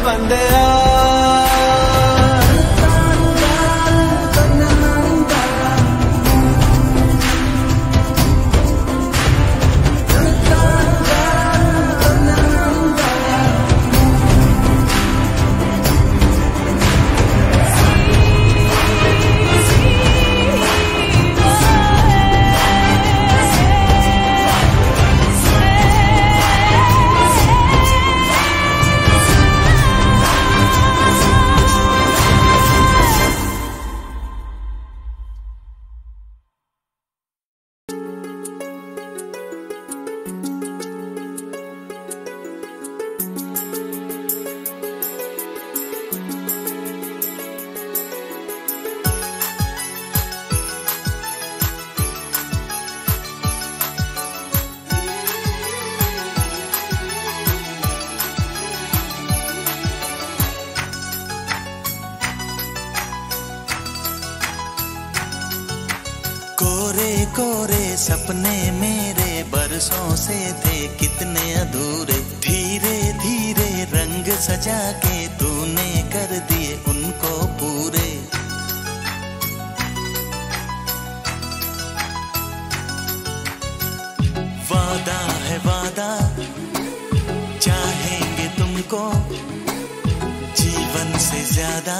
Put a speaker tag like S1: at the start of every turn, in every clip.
S1: bandeja. बरसों से थे कितने अधूरे। धीरे धीरे रंग सजा के तूने कर दिए उनको पूरे। वादा है वादा, चाहेंगे तुमको जीवन से ज़्यादा।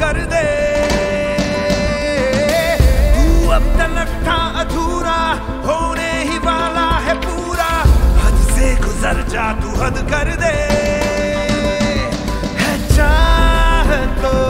S2: कर
S3: दे। तू अब तलक था अधूरा, होने ही वाला है पूरा। हद से गुजर जा, तू हद कर दे। है चाह तो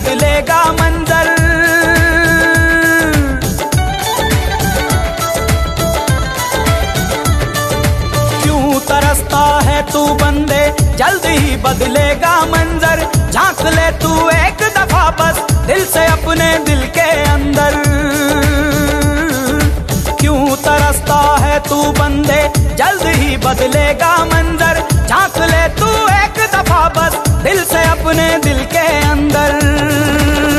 S4: बदलेगा मंजर। क्यों तरसता है तू बंदे? जल्द ही बदलेगा मंजर। झाँक ले तू एक दफ़ा बस, दिल से अपने दिल के अंदर। क्यों तरसता है तू बंदे? जल्द ही बदलेगा मंजर। झाँक ले तू एक दफ़ा बस अपने दिल के अंदर।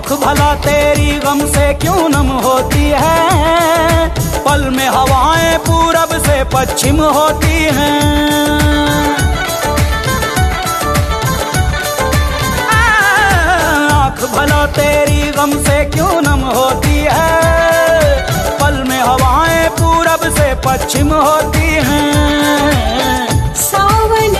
S4: दुख भला तेरी गम से क्यों नम होती है? पल में हवाएँ पूरब से पश्चिम होती हैं। आँख भला तेरी गम से क्यों नम होती है? पल में हवाएँ पूरब से पश्चिम होती हैं।
S2: सावन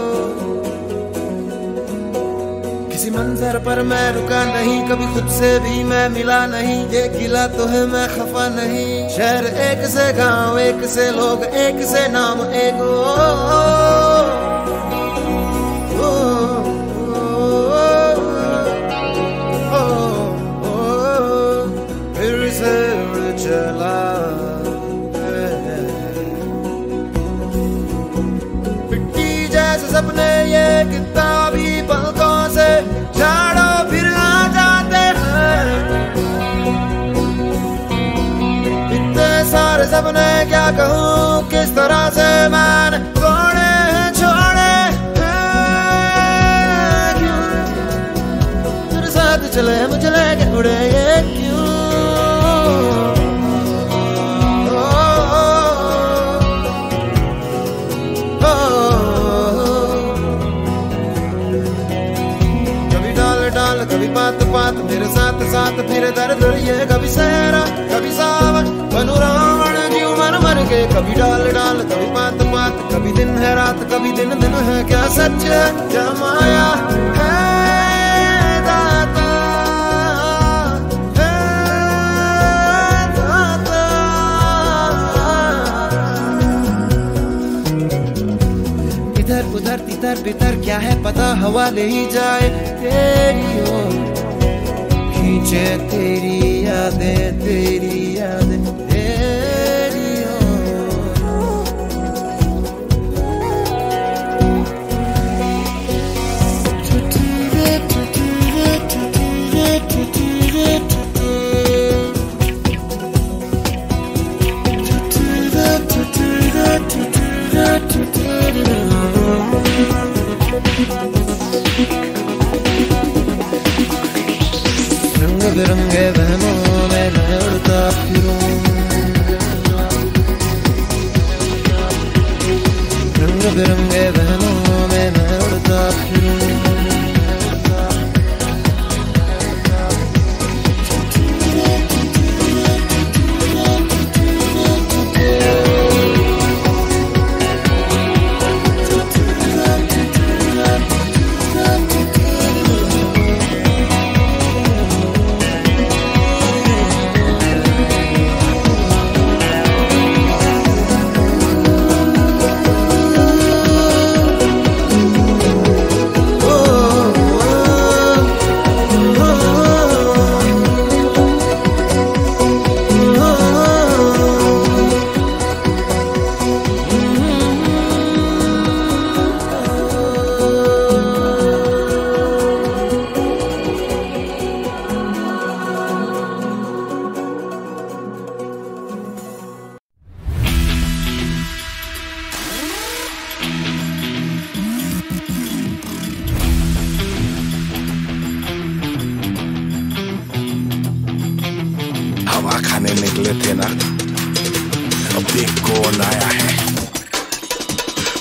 S5: किसी मंजर पर मैं रुका नहीं कभी खुद से भी मैं मिला नहीं ये गिला तो है मैं खफा नहीं शहर एक से गाँव एक से लोग एक से नाम एक ओ, ओ, ओ, ओ, ओ, फिर से चला सपने ये किताबी पलकों कभी सहरा, कभी सावन रावण जीव मर मर के, कभी डाल डाल, कभी पात पात, कभी दिन है रात, कभी दिन दिन है क्या सच क्या माया दाता? इधर उधर तिधर बिधर क्या है पता? हवा ले ही जाए, तेरी ओर। खींचे तेरी यादें तेरी यादें। बिरंगे बहनों में मैं फिरूं रंग बिरंगे बहनों में मैं उड़ता फिरूं
S6: हुए थे ना अब देख कौन आया है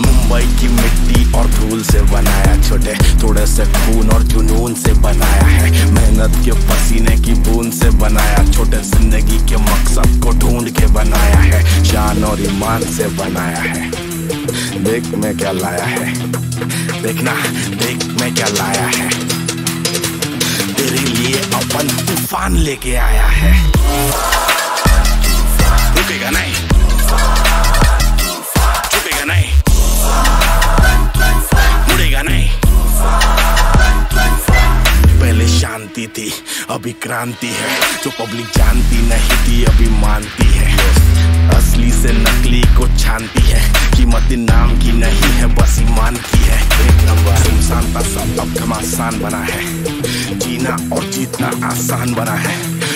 S6: मुंबई की मिट्टी और धूल से बनाया छोटे थोड़े से खून और जुनून से बनाया है मेहनत के पसीने की बूंद से बनाया छोटे ज़िंदगी के मकसद को ढूंढ के बनाया है शान और ईमान से बनाया है देख मैं क्या लाया है देखना देख मैं क्या लाया है लिए अपन तूफ़ान लेके आया है। रुकेगा नहीं। शांति थी, अभी क्रांति है। जो पब्लिक जानती नहीं थी, अभी मानती है। असली से नकली को छानती है। कीमत नाम की नहीं है, बस ईमान की है। एक नंबर। इंसान का सब घमासान बना है। जीना और जीतना आसान बना है,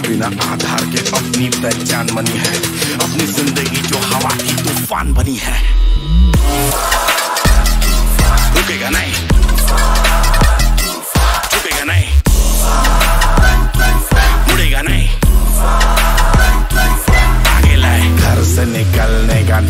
S6: बिना आधार के अपनी पहचान बनी है, अपनी ज़िंदगी जो हवा की तूफ़ान बनी है। रुकेगा नहीं। झुकेगा नहीं। मुड़ेगा से निकलने का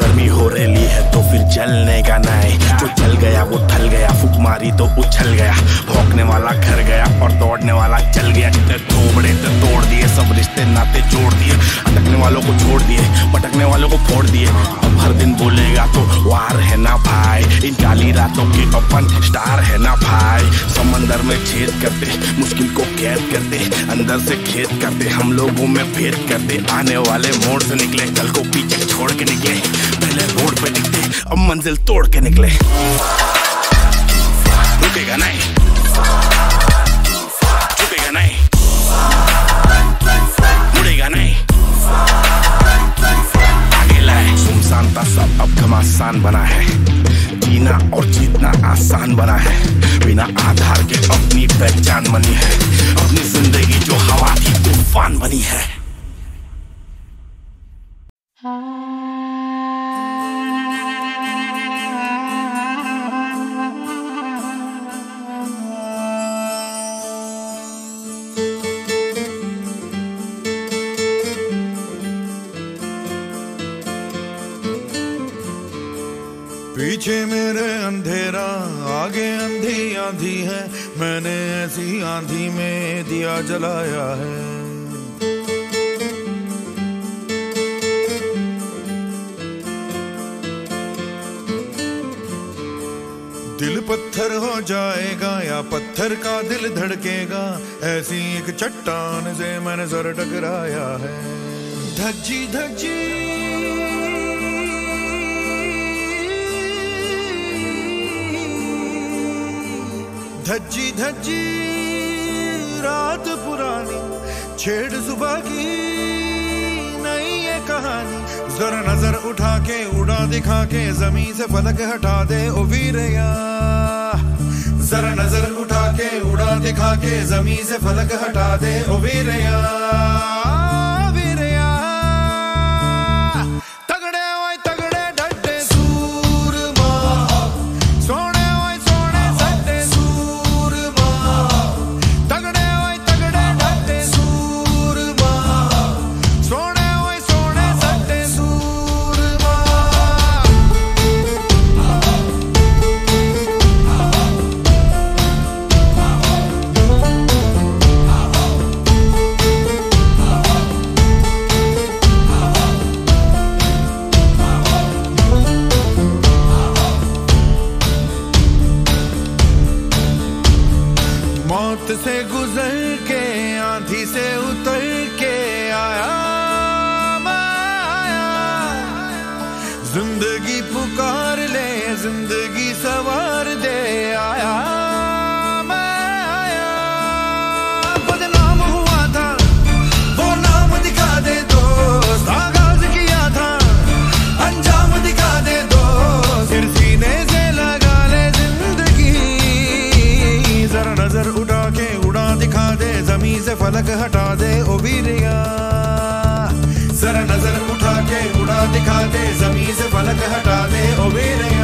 S6: गर्मी हो रही है तो फिर जलने का नहीं जो जल गया, वो थल गया, फूक मारी तो उछल गया। भौंकने वाला घर गया और दौड़ने वाला चल गया। जितने थोबड़े थे, तोड़ दिए, सब रिश्ते नाते जोड़ दिए। अटकने वालों को छोड़ दिए, भटकने वालों को फोड़ दिए। अब हर दिन बोलेगा तो वार है ना भाई। इन काली रातों के अपन स्टार है ना भाई। समंदर में छेद करते, मुश्किल को कैद करते, अंदर से खेद करते, हम लोगों में भेद करते। आने वाले मोड़ से निकले, कल को पीछे छोड़ के निकले। पे दिखते अब मंजिल तोड़ के निकले रुकेगा नहीं नहीं आगे लाए बना है जीना और जीतना आसान बना है बिना आधार के अपनी पहचान बनी है अपनी ज़िंदगी जो हवा की तूफ़ान बनी है
S3: जलाया है। दिल पत्थर हो जाएगा या पत्थर का दिल धड़केगा, ऐसी एक चट्टान से मैंने सर टकराया है। धज्जी धज्जी। धज्जी धज्जी। रात पुरानी, छेड़ सुबह की नई ये कहानी। जरा नज़र उठा के, उड़ा दिखा के, ज़मीन से फलक हटा दे, ओ वीरया। जरा नज़र उठा के, उड़ा दिखा के, ज़मीन से फलक हटा दे, ओ वीरया। से फलक हटा दे ओ वीरिया। सर नज़र उठा के, उड़ा दिखा दे, ज़मीन से फलक हटा दे ओ वीरिया।